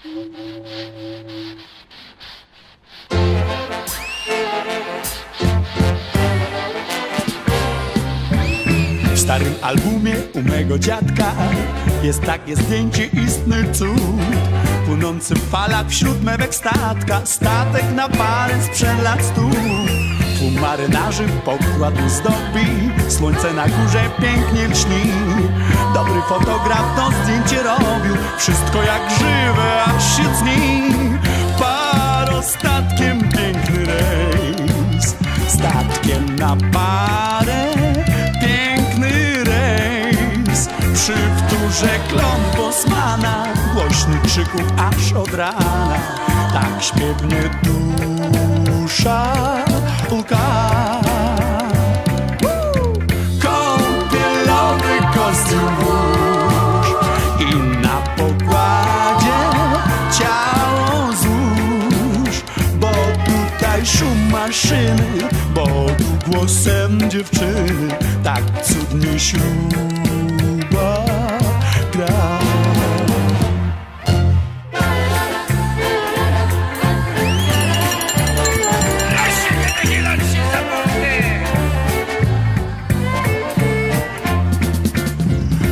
W starym albumie u mego dziadka jest takie zdjęcie istny cud. Płynący w wśród mewek statka, statek na parę sprzed lat stu. Tłum marynarzy pokład zdobi, słońce na górze pięknie lśni. Dobry fotograf to zdjęcie robił, wszystko jak żywe, aż się cni. Parostatkiem piękny rejs, statkiem na parę piękny rejs. Przy wtórze klon Bosmana Głośnych krzyków aż od rana. Tak śpiewnie dusza łka Kąpielowy kostium włóż I na pokładzie ciało złóż Bo tutaj szum maszyny Bo tu głosem dziewczyny Tak cudnie śluba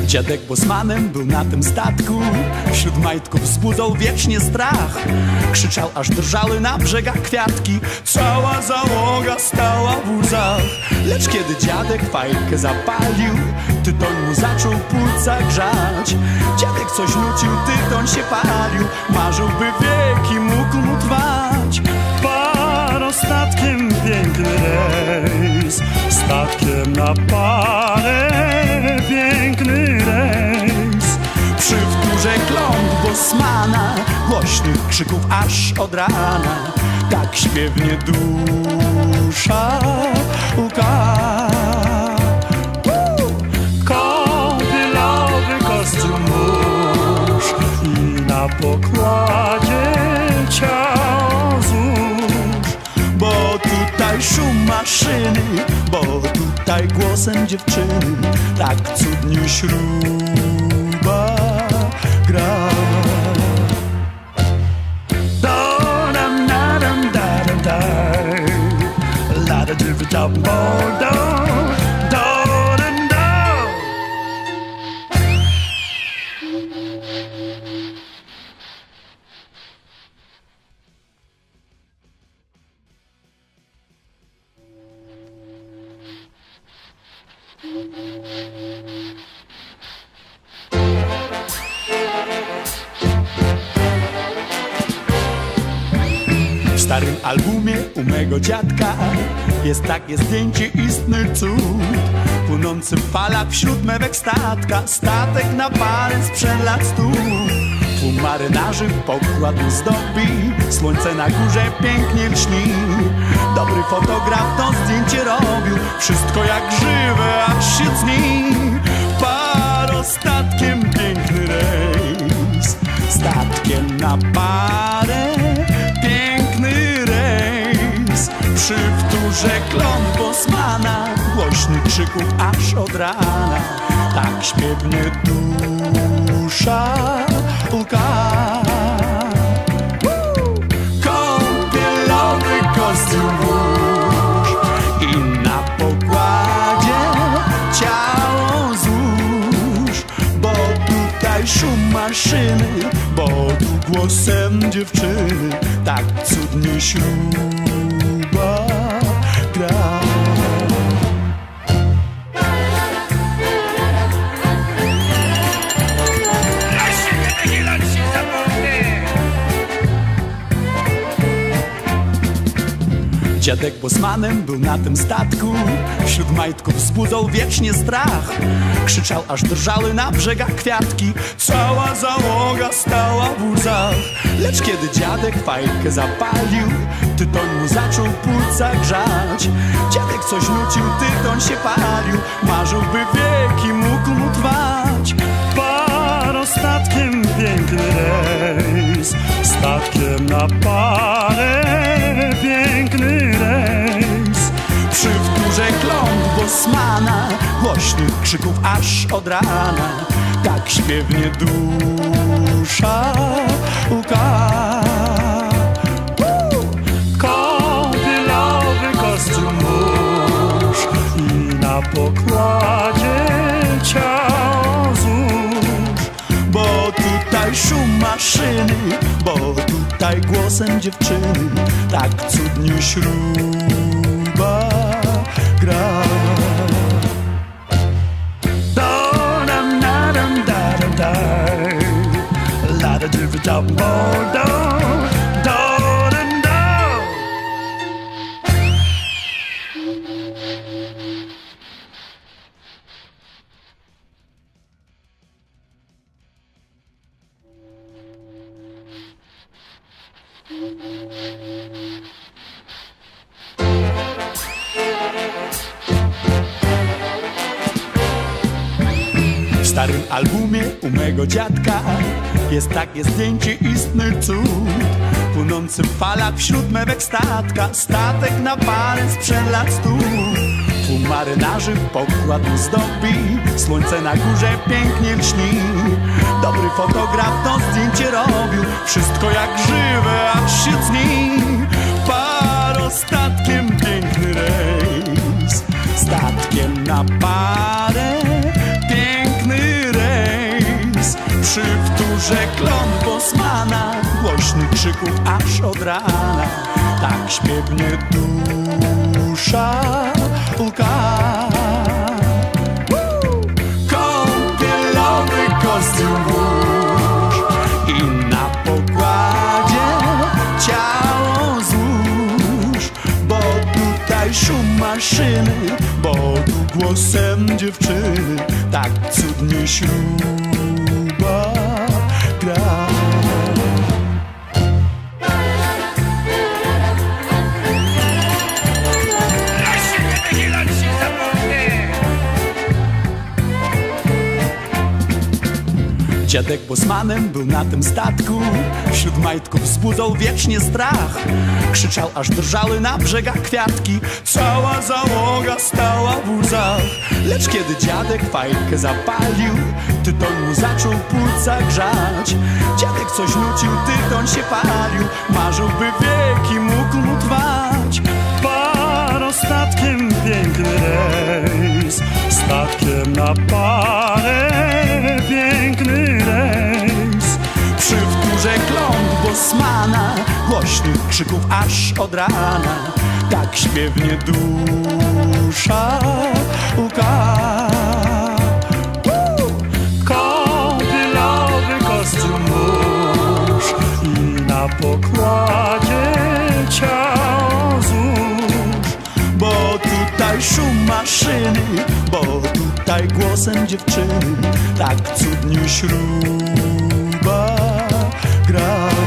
Dziadek bosmanem był na tym statku. Wśród majtków wzbudzał wiecznie strach. Krzyczał aż drżały na brzegach kwiatki. Cała załoga stała w łzach. Lecz kiedy dziadek fajkę zapalił Tytoń mu zaczął płuca grzać Dziadek coś nucił, tytoń się palił. Marzył by wieki mógł mu trwać. Parostatkiem piękny rejs. Statkiem na parę Głośnych krzyków aż od rana. Tak śpiewnie dusza Woo! Kąpielowy kostium mórz I na pokładzie ciało złóż Bo tutaj szum maszyny Bo tutaj głosem dziewczyny Tak cudnie śruba W starym albumie u mego dziadka jest takie zdjęcie istny cud. Płynący w falach wśród mewek statka, statek na parę sprzed lat stu. Tłum marynarzy pokład zdobi, słońce na górze pięknie lśni. Dobry fotograf to zdjęcie robił, wszystko jak żywe, aż się cni. Parostatkiem piękny rejs, statkiem na parę piękny rejs. Przy wtórze klon Bosmana Głośnych krzyków aż od rana. Tak śpiewnie dusza maszyny Bo głosem dziewczyny Tak cudnie śruba Dziadek bosmanem był na tym statku. Wśród majtków wzbudzał wiecznie strach. Krzyczał aż drżały na brzegach kwiatki. Cała załoga stała w łzach. Lecz kiedy dziadek fajkę zapalił Tytoń mu zaczął płuca grzać Dziadek coś nucił, tytoń się palił. Marzył by wieki mógł mu trwać. Parostatkiem piękny rejs. Statkiem na parę piękny Przy wtórze kląt Bosmana Głośnych krzyków aż od rana Tak śpiewnie dusza uka. Kąpielowy kostium mórz i na pokładzie ciało złóż. Bo tutaj szum maszyny, bo tutaj głosem dziewczyny tak cudnie śruba starym albumie u mego dziadka jest takie zdjęcie istny cud. Płynący w falach wśród mewek statka, statek na parę sprzed lat stu. Pół marynarzy pokład zdobi, słońce na górze pięknie lśni. Dobry fotograf to zdjęcie robił, wszystko jak żywe, aż się cni. Parostatkiem piękny rejs, statkiem na parę wtórze klon Bosmana Głośnych krzyków aż od rana Tak śpiewnie dusza łka! Kąpielowy kostium włóż I na pokładzie ciało złóż Bo tutaj szum maszyny Bo tu głosem dziewczyny Tak cudnie śruba Dziadek bosmanem był na tym statku. Wśród majtków wzbudzał wiecznie strach. Krzyczał aż drżały na brzegach kwiatki. Cała załoga stała w łzach. Lecz kiedy dziadek fajkę zapalił Tytoń mu zaczął płuca grzać. Dziadek coś nucił, tytoń się palił. Marzył by wieki mógł mu trwać Parostatkiem piękny rejs. Statkiem na parę Głośnych krzyków aż od rana. Tak śpiewnie dusza Woo! Kąpielowy kostium mórz I na pokładzie ciało złóż. Bo tutaj szum maszyny Bo tutaj głosem dziewczyny Tak cudnie śruba gra